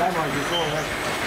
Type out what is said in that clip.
来嘛，你说我们